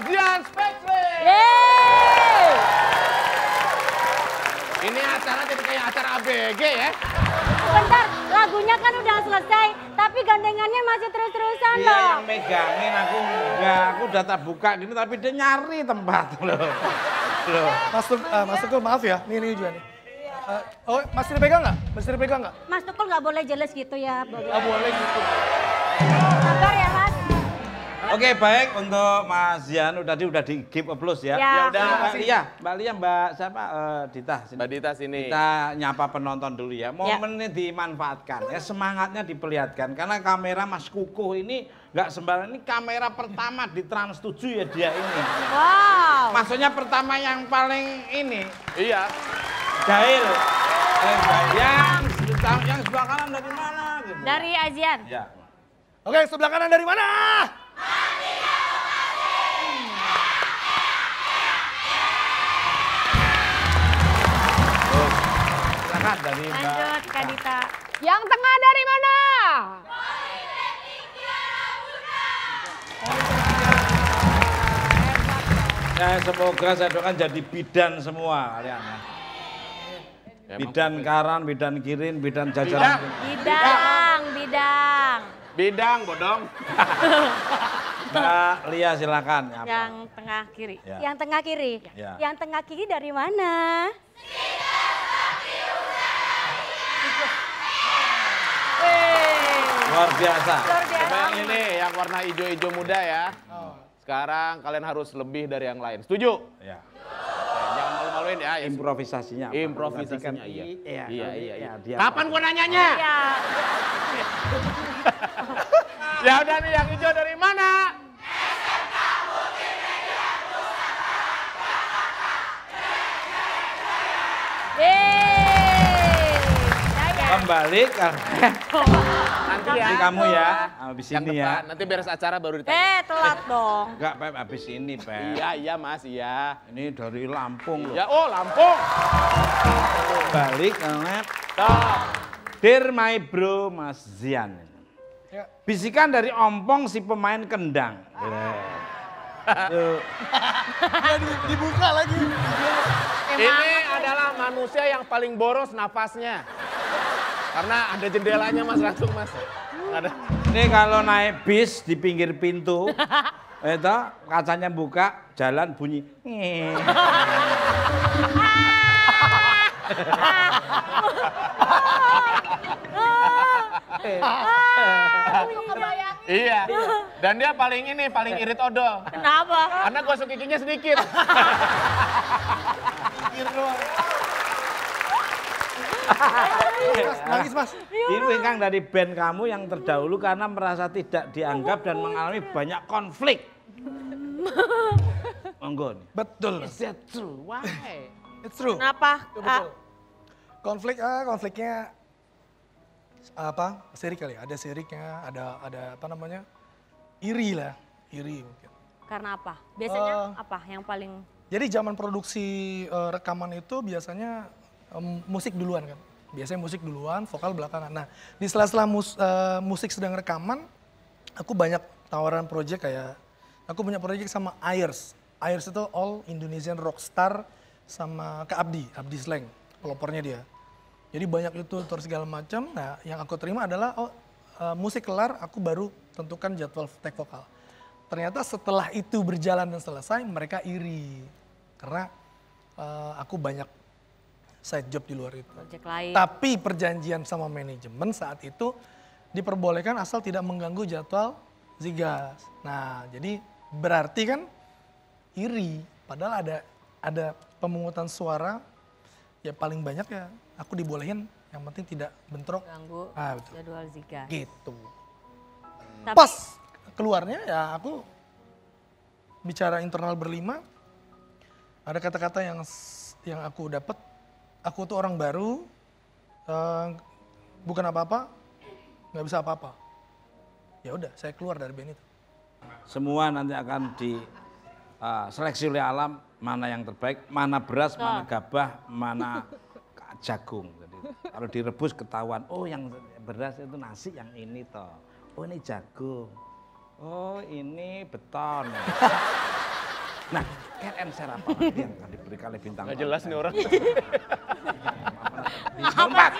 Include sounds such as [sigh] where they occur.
Dian Spetli. Yeay. Ini acara jadi kayak acara ABG ya. Bentar, lagunya kan udah selesai, tapi gandengannya masih terus-terusan iya, loh. Iya yang megangin aku enggak, aku udah tak buka gini tapi dia nyari tempat [laughs] loh. loh. Mas, Tuk, uh, Mas Tukul maaf ya, nih ini juga nih. Uh, oh, masih dipegang nggak? Masih dipegang nggak? Mas Tukul nggak boleh jelas gitu ya. Nggak boleh gitu. Ya. Oke baik untuk Mas Zian udah di udah di give applause ya. Ya. Ya udah. Mbak Lia, Mbak Lia, Mbak siapa? Eh, Dita. sini. Mbak Dita sini. Kita nyapa penonton dulu ya. Momennya dimanfaatkan ya, semangatnya diperlihatkan karena kamera Mas Kukuh ini nggak sembarang ini kamera pertama di Trans 7 ya dia ini. Wow. Maksudnya pertama yang paling ini Iya. jahil. Eh, Yang yang sebelah kanan dari mana gitu. Dari Azian. Ya. Oke, sebelah kanan dari mana? Silakan dari Mbak. Lanjut Kak Dita. Yang tengah dari mana? Ya, semoga saya doakan jadi bidan semua kalian ya. Bidan karan, bidan kirin, bidan jajaran. Bidang, bidang. Bidang bodong. [laughs] Mbak Lia silakan. Apa? Yang tengah kiri. Ya. Yang tengah kiri. Ya. Yang tengah kiri dari mana? Luar biasa. Luar Coba biasa. yang ini yang warna hijau-hijau muda ya. Sekarang kalian harus lebih dari yang lain. Setuju? Ya. Eh, Jangan malu-maluin ya. ya. Improvisasinya. apa? Improvisasinya, iya. i- Iya, Iya, iya, iya. dia Kapan gua nanyanya? Ya. [laughs] Ya udah nih yang hijau dari mana? Yeay. Saya. Kembali karena Nanti ya. Nanti kamu ya, habis Yang ini ya. depan. Nanti beres acara baru ditanya. Eh, telat dong. Enggak, Pep, habis ini, Pep. Iya, iya Mas, iya. Ini dari Lampung loh. Ya, oh Lampung. Balik karena Stop. Dear my bro Mas Zian. Ya. Bisikan dari ompong si pemain kendang. [laughs] Tuh. Ya, di- dibuka lagi. Ini adalah manusia yang paling boros nafasnya. Karena ada jendelanya Mas langsung Mas. Ada. Ini kalau naik bis di pinggir pintu, [laughs] itu kacanya buka, jalan bunyi. [laughs] Iya. Dan dia paling ini, paling irit odol. Kenapa? Karena gosok giginya sedikit. [laughs] Mas, nangis mas. Ini Kang dari band kamu yang terdahulu karena merasa tidak dianggap dan mengalami banyak konflik. [laughs] Monggo. nih. Betul. Is that true? Why? It's true. Kenapa? Betul, betul. Konflik, ah, konfliknya apa? Sirik kali. ya. Ada siriknya, ada ada apa namanya? Iri lah, iri mungkin. Karena apa? Biasanya Eh. apa yang paling Jadi zaman produksi eh, rekaman itu biasanya em, musik duluan kan. Biasanya musik duluan, vokal belakangan. Nah, di sela-sela mus- eh, musik sedang rekaman, aku banyak tawaran project kayak aku punya project sama Ayers. Ayers itu All Indonesian Rockstar sama Kak Abdi, Abdi Slang, pelopornya dia. Jadi banyak itu terus segala macam. Nah, yang aku terima adalah oh eh, musik kelar, aku baru tentukan jadwal take vokal. Ternyata setelah itu berjalan dan selesai, mereka iri karena eh, aku banyak side job di luar itu. project lain? Tapi perjanjian sama manajemen saat itu diperbolehkan asal tidak mengganggu jadwal Zigas. Nah, jadi berarti kan iri. Padahal ada ada pemungutan suara ya paling banyak ya aku dibolehin yang penting tidak bentrok. Ganggu Ah, betul. jadwal Zika. Gitu. Tapi Pas keluarnya ya aku bicara internal berlima ada kata-kata yang yang aku dapat aku tuh orang baru eh, bukan apa-apa nggak bisa apa-apa ya udah saya keluar dari band itu Semua nanti akan di uh, seleksi oleh alam mana yang terbaik, mana beras, mana gabah, mana jagung. Jadi, kalau direbus ketahuan, oh yang beras itu nasi, yang ini toh. Oh ini jagung. Oh ini beton. [laughs] Nah, apa lagi yang akan diberikan oleh bintang? Nggak jelas nih orang. [laughs] Come back.